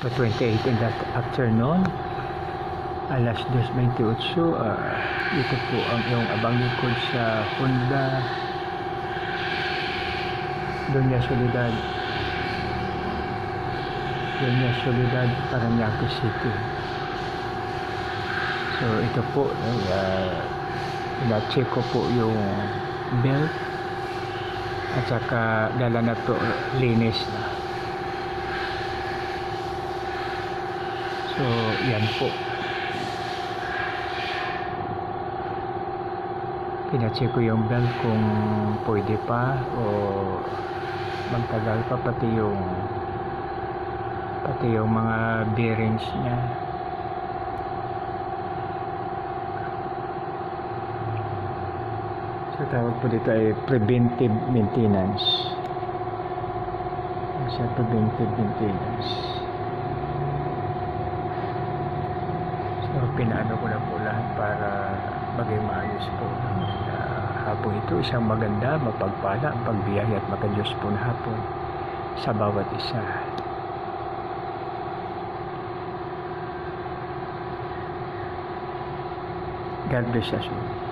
to 28 in that afternoon alas 2.28 uh, ito po ang iyong abang likod sa Honda Doña Soledad. Doña Soledad Paranaque City. So ito po uh, ina-check ko po yung belt at saka dala na to linis na so yan po. Pinacheck ko yung belt kung pwede pa o magtagal pa pati yung pati yung mga bearings niya. So tawag po dito ay preventive maintenance. Sa preventive maintenance so pinaano ko na po lahat para maging maayos po uh, hapon ito isang maganda mapagpala ang pagbiyahe at makadiyos po na hapon sa bawat isa God bless us all.